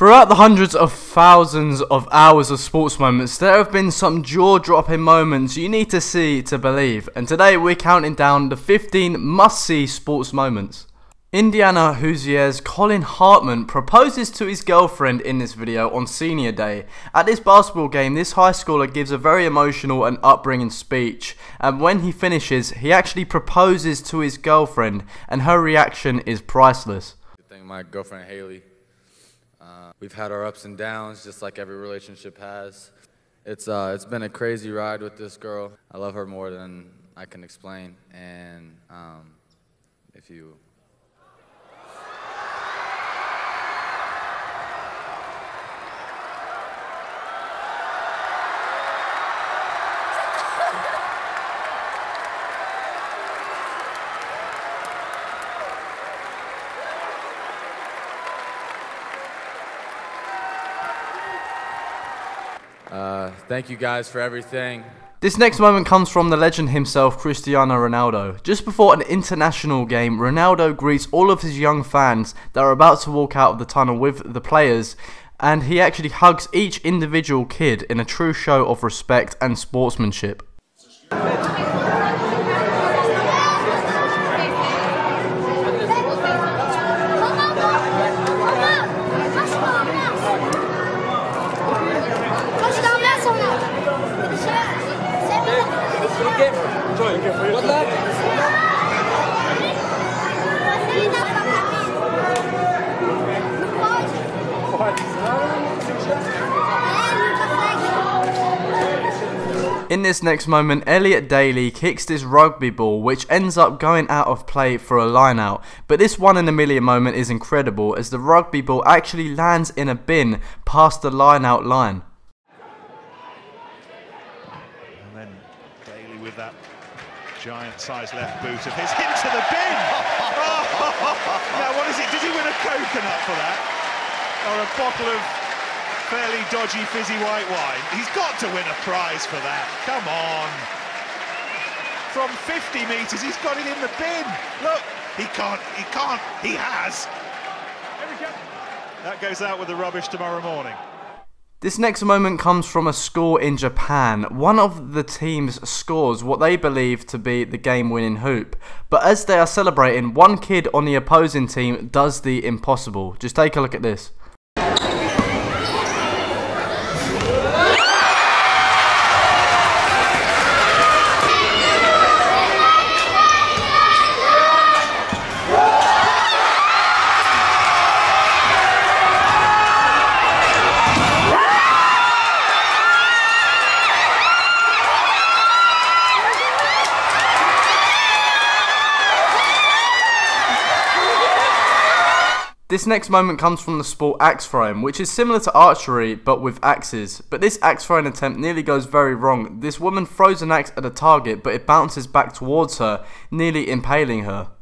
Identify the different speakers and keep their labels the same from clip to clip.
Speaker 1: Throughout the hundreds of thousands of hours of sports moments, there have been some jaw-dropping moments you need to see to believe, and today we're counting down the 15 must-see sports moments. Indiana Hoosier's Colin Hartman proposes to his girlfriend in this video on senior day. At this basketball game, this high schooler gives a very emotional and upbringing speech, and when he finishes, he actually proposes to his girlfriend, and her reaction is priceless.
Speaker 2: My girlfriend Haley We've had our ups and downs, just like every relationship has. It's, uh, it's been a crazy ride with this girl. I love her more than I can explain. And um, if you Uh, thank you guys for everything.
Speaker 1: This next moment comes from the legend himself, Cristiano Ronaldo. Just before an international game, Ronaldo greets all of his young fans that are about to walk out of the tunnel with the players, and he actually hugs each individual kid in a true show of respect and sportsmanship. In this next moment, Elliot Daly kicks this rugby ball, which ends up going out of play for a line out. But this one in a million moment is incredible as the rugby ball actually lands in a bin past the line out line.
Speaker 3: And then Daly with that giant sized left boot of his into the bin. now what is it? Did he win a coconut for that? Or a bottle of fairly dodgy fizzy white wine. He's got to win a prize for that. Come on. From 50 metres, he's got it in the bin. Look, he can't, he can't, he has. That goes out with the rubbish tomorrow morning.
Speaker 1: This next moment comes from a score in Japan. One of the teams scores what they believe to be the game winning hoop. But as they are celebrating, one kid on the opposing team does the impossible. Just take a look at this. This next moment comes from the sport axe throwing, which is similar to archery but with axes. But this axe throwing attempt nearly goes very wrong. This woman throws an axe at a target but it bounces back towards her, nearly impaling her.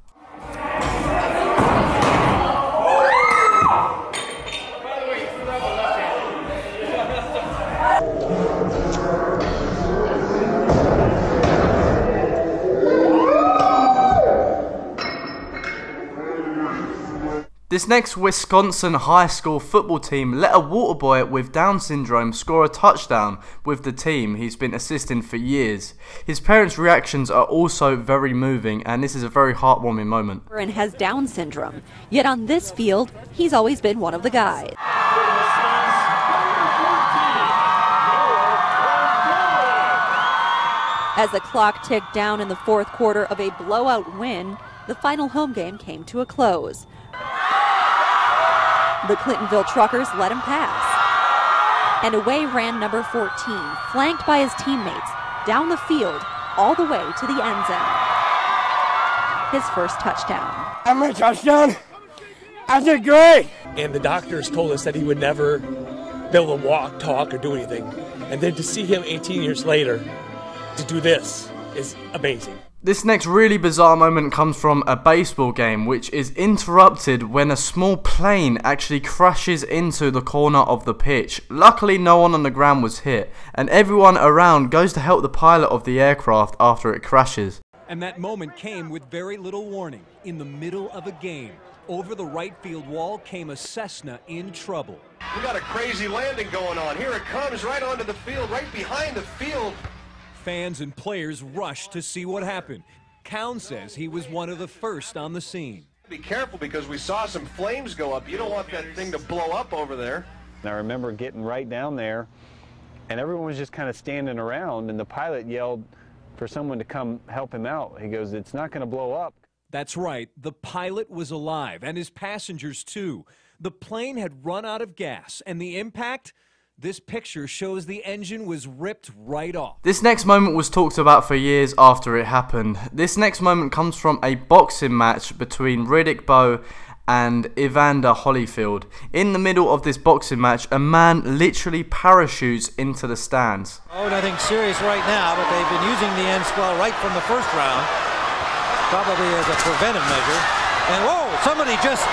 Speaker 1: This next Wisconsin high school football team let a water boy with Down syndrome score a touchdown with the team he's been assisting for years. His parents' reactions are also very moving, and this is a very heartwarming moment.
Speaker 4: And has Down syndrome, yet on this field, he's always been one of the guys. As the clock ticked down in the fourth quarter of a blowout win, the final home game came to a close. The Clintonville Truckers let him pass. And away ran number 14, flanked by his teammates, down the field, all the way to the end zone. His first touchdown.
Speaker 5: I'm a touchdown. I did great.
Speaker 6: And the doctors told us that he would never be able to walk, talk, or do anything. And then to see him 18 years later to do this is amazing.
Speaker 1: This next really bizarre moment comes from a baseball game, which is interrupted when a small plane actually crashes into the corner of the pitch. Luckily, no one on the ground was hit, and everyone around goes to help the pilot of the aircraft after it crashes.
Speaker 7: And that moment came with very little warning. In the middle of a game, over the right field wall came a Cessna in trouble.
Speaker 8: We got a crazy landing going on. Here it comes right onto the field, right behind the field.
Speaker 7: Fans and players rushed to see what happened. Cown says he was one of the first on the scene.
Speaker 8: Be careful because we saw some flames go up. You don't want that thing to blow up over there.
Speaker 9: I remember getting right down there, and everyone was just kind of standing around, and the pilot yelled for someone to come help him out. He goes, It's not going to blow up.
Speaker 7: That's right, the pilot was alive, and his passengers too. The plane had run out of gas, and the impact? This picture shows the engine was ripped right off.
Speaker 1: This next moment was talked about for years after it happened. This next moment comes from a boxing match between Riddick Bowe and Evander Holyfield. In the middle of this boxing match, a man literally parachutes into the stands.
Speaker 10: Oh, nothing serious right now, but they've been using the Enswell right from the first round, probably as a preventive measure. And whoa, somebody just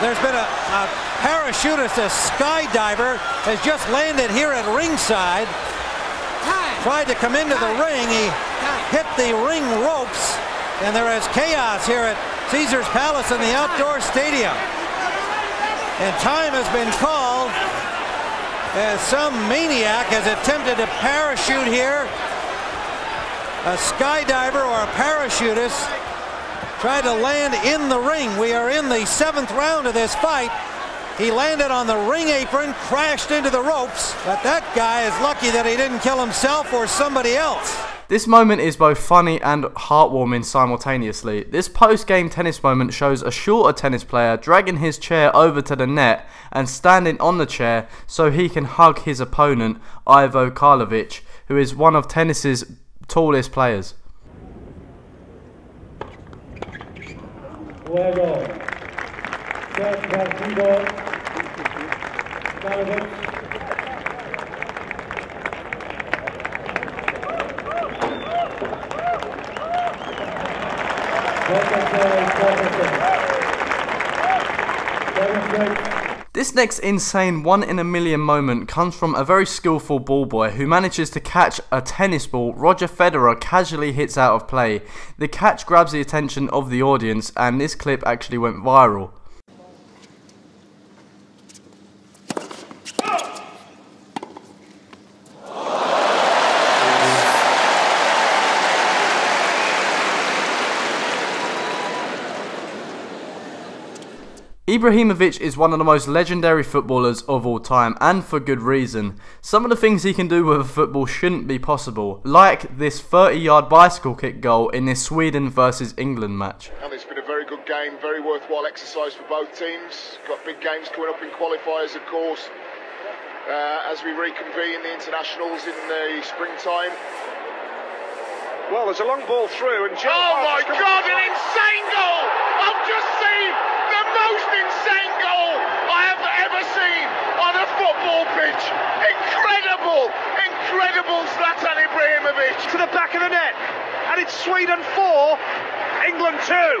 Speaker 10: there's been a, a parachutist, a skydiver, has just landed here at ringside. Tried to come into the ring. He hit the ring ropes, and there is chaos here at Caesars Palace in the outdoor stadium. And time has been called as some maniac has attempted to parachute here. A skydiver or a parachutist tried to land in the ring. We are in the seventh round of this fight. He landed on the ring apron, crashed into the ropes, but that guy is lucky that he didn't kill himself or somebody else.
Speaker 1: This moment is both funny and heartwarming simultaneously. This post-game tennis moment shows a shorter tennis player dragging his chair over to the net and standing on the chair so he can hug his opponent, Ivo Karlovic, who is one of tennis's tallest players.
Speaker 5: Fuego. Seth Garcido. David. Thank you.
Speaker 1: This next insane one in a million moment comes from a very skillful ball boy who manages to catch a tennis ball Roger Federer casually hits out of play. The catch grabs the attention of the audience and this clip actually went viral. Ibrahimovic is one of the most legendary footballers of all time, and for good reason. Some of the things he can do with a football shouldn't be possible, like this 30 yard bicycle kick goal in this Sweden versus England match.
Speaker 11: And it's been a very good game, very worthwhile exercise for both teams. Got big games coming up in qualifiers, of course, uh, as we reconvene the internationals in the springtime.
Speaker 3: Well, there's a long ball through, and Joe
Speaker 11: Oh my God, an insane goal! I've just seen the most insane goal I have ever seen on a football pitch. Incredible, incredible Zlatan Ibrahimovic.
Speaker 3: to the back of the net, and it's Sweden four, England two.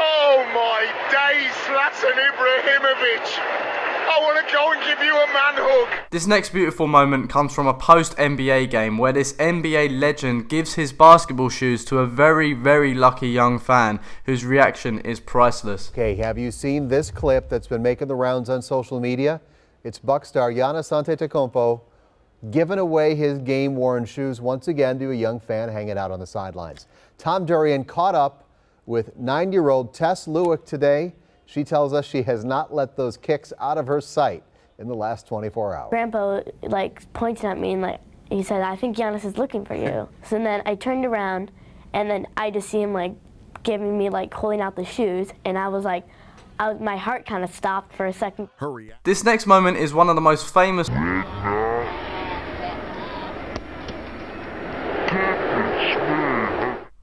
Speaker 11: Oh my days, Zlatan Ibrahimovic. I want to go and give you a man hug.
Speaker 1: This next beautiful moment comes from a post NBA game where this NBA legend gives his basketball shoes to a very, very lucky young fan whose reaction is priceless.
Speaker 12: Okay, have you seen this clip that's been making the rounds on social media? It's Buck star Giannis Antetokounmpo giving away his game-worn shoes once again to a young fan hanging out on the sidelines. Tom Durian caught up with nine-year-old Tess Lewick today. She tells us she has not let those kicks out of her sight in the last 24 hours.
Speaker 13: Grandpa like pointed at me and like he said, "I think Giannis is looking for you." so then I turned around, and then I just see him like giving me like holding out the shoes, and I was like, I, my heart kind of stopped for a second.
Speaker 7: Hurry
Speaker 1: This next moment is one of the most famous.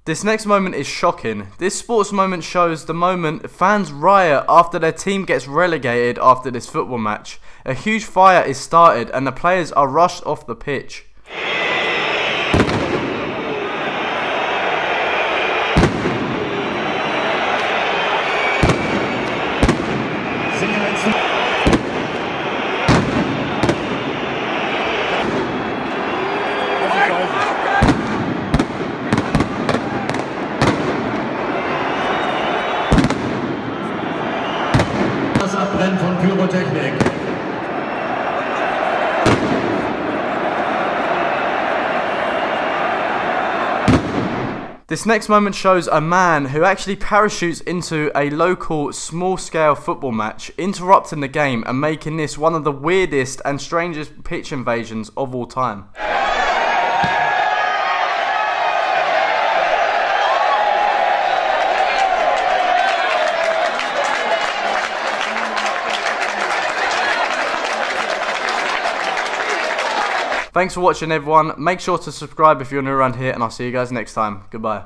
Speaker 1: This next moment is shocking. This sports moment shows the moment fans riot after their team gets relegated after this football match. A huge fire is started and the players are rushed off the pitch.
Speaker 14: Abbrennen von Pyro Pyrotechnic.
Speaker 1: This next moment shows a man who actually parachutes into a local small scale football match, interrupting the game and making this one of the weirdest and strangest pitch invasions of all time. Thanks for watching everyone. Make sure to subscribe if you're new around here and I'll see you guys next time. Goodbye.